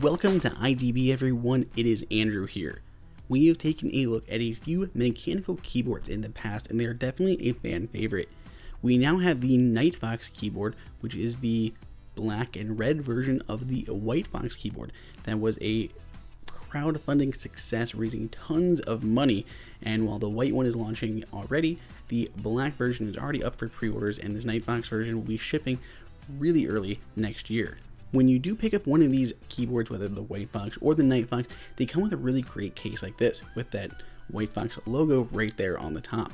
Welcome to IDB everyone, it is Andrew here. We have taken a look at a few mechanical keyboards in the past and they are definitely a fan favorite. We now have the Nightfox keyboard, which is the black and red version of the White Fox keyboard that was a crowdfunding success, raising tons of money. And while the white one is launching already, the black version is already up for pre orders, and this Nightfox version will be shipping really early next year. When you do pick up one of these keyboards, whether the White Fox or the Night Fox, they come with a really great case like this, with that White Fox logo right there on the top.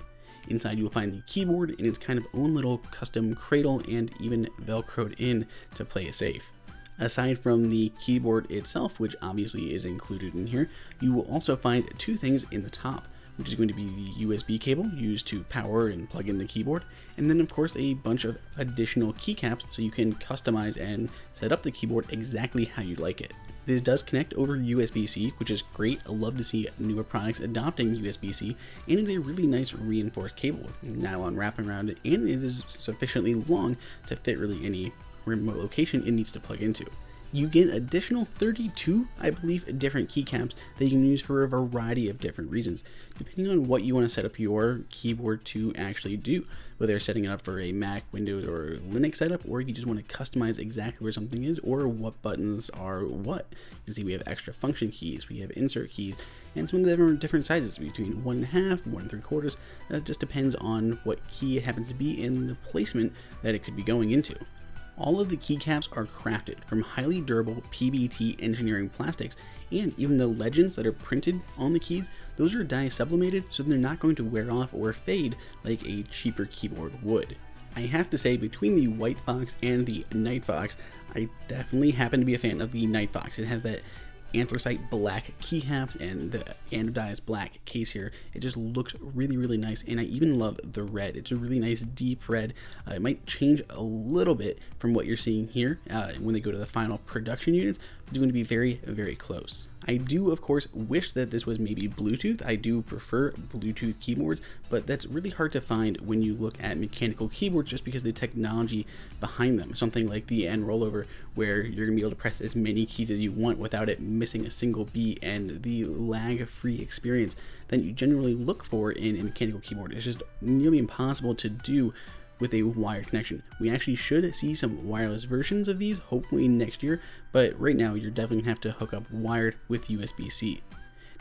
Inside you will find the keyboard in its kind of own little custom cradle and even velcroed in to play it safe. Aside from the keyboard itself, which obviously is included in here, you will also find two things in the top, which is going to be the USB cable used to power and plug in the keyboard, and then of course a bunch of additional keycaps so you can customize and set up the keyboard exactly how you like it. This does connect over USB-C, which is great. I love to see newer products adopting USB-C, and it's a really nice reinforced cable with nylon wrapping around it, and it is sufficiently long to fit really any remote location it needs to plug into. You get additional 32, I believe, different keycaps that you can use for a variety of different reasons, depending on what you want to set up your keyboard to actually do, whether you're setting it up for a Mac, Windows, or Linux setup, or if you just want to customize exactly where something is, or what buttons are what. You can see we have extra function keys, we have insert keys, and some of are different sizes between one and a half, one and three quarters. That just depends on what key it happens to be in the placement that it could be going into. All of the keycaps are crafted from highly durable PBT engineering plastics, and even the legends that are printed on the keys, those are dye sublimated so they're not going to wear off or fade like a cheaper keyboard would. I have to say, between the White Fox and the Nightfox, I definitely happen to be a fan of the Nightfox. It has that anthracite black key keycaps and the anodized black case here. It just looks really, really nice. And I even love the red. It's a really nice deep red. Uh, it might change a little bit from what you're seeing here uh, when they go to the final production units, it's going to be very, very close. I do, of course, wish that this was maybe Bluetooth. I do prefer Bluetooth keyboards, but that's really hard to find when you look at mechanical keyboards just because the technology behind them. Something like the N rollover, where you're to be able to press as many keys as you want without it missing a single beat, and the lag free experience that you generally look for in a mechanical keyboard. It's just nearly impossible to do with a wired connection. We actually should see some wireless versions of these hopefully next year, but right now you're definitely gonna have to hook up wired with USB-C.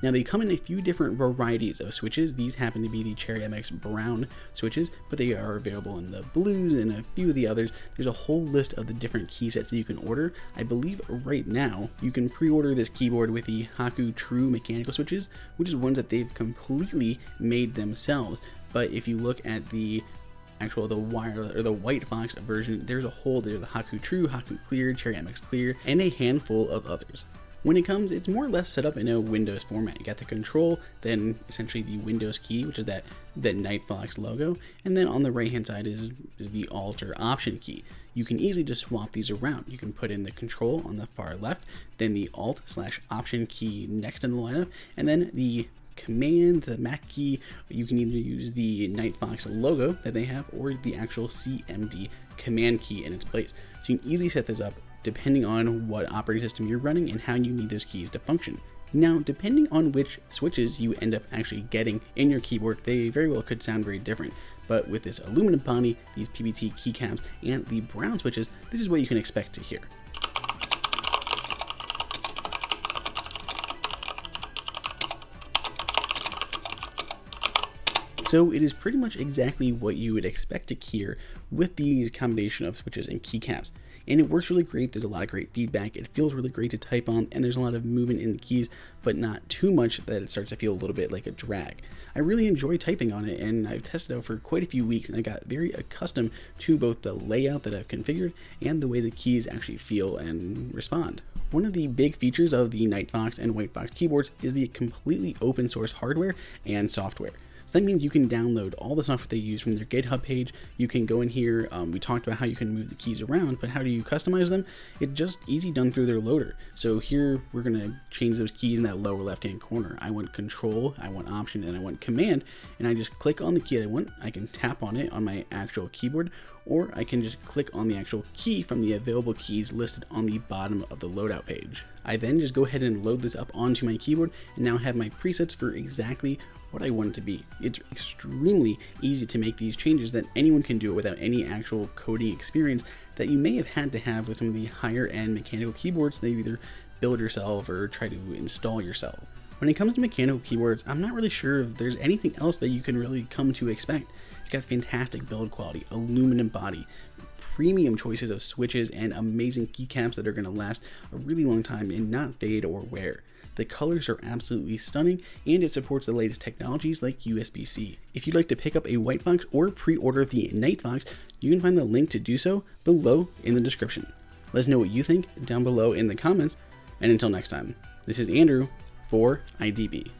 Now they come in a few different varieties of switches. These happen to be the Cherry MX brown switches, but they are available in the blues and a few of the others. There's a whole list of the different key sets that you can order. I believe right now you can pre-order this keyboard with the Hako True mechanical switches, which is ones that they've completely made themselves. But if you look at the actual the wire or the white fox version there's a whole there's the hako true hako clear cherry mx clear and a handful of others. When it comes it's more or less set up in a windows format. You got the control then essentially the windows key which is that that Night Fox logo and then on the right hand side is, is the alter option key. You can easily just swap these around. You can put in the control on the far left then the alt slash option key next in the lineup and then the command, the Mac key, you can either use the Nightfox logo that they have or the actual CMD command key in its place. So you can easily set this up depending on what operating system you're running and how you need those keys to function. Now, depending on which switches you end up actually getting in your keyboard, they very well could sound very different. But with this aluminum body, these PBT keycaps, and the brown switches, this is what you can expect to hear. So it is pretty much exactly what you would expect to hear with these combination of switches and keycaps. And it works really great, there's a lot of great feedback, it feels really great to type on, and there's a lot of movement in the keys, but not too much that it starts to feel a little bit like a drag. I really enjoy typing on it, and I've tested out for quite a few weeks, and I got very accustomed to both the layout that I've configured and the way the keys actually feel and respond. One of the big features of the Nightfox and White Fox keyboards is the completely open source hardware and software. That means you can download all the software they use from their GitHub page. You can go in here. Um, we talked about how you can move the keys around, but how do you customize them? It's just easy done through their loader. So here we're going to change those keys in that lower left-hand corner. I want control, I want option, and I want command. And I just click on the key I want. I can tap on it on my actual keyboard, or I can just click on the actual key from the available keys listed on the bottom of the loadout page. I then just go ahead and load this up onto my keyboard and now have my presets for exactly what I want it to be. It's extremely easy to make these changes that anyone can do it without any actual coding experience that you may have had to have with some of the higher end mechanical keyboards that you either build yourself or try to install yourself. When it comes to mechanical keyboards, I'm not really sure if there's anything else that you can really come to expect. It's got fantastic build quality, aluminum body, premium choices of switches, and amazing keycaps that are going to last a really long time and not fade or wear. The colors are absolutely stunning and it supports the latest technologies like USB-C. If you'd like to pick up a White Fox or pre-order the Night Fox, you can find the link to do so below in the description. Let us know what you think down below in the comments, and until next time, this is Andrew for IDB.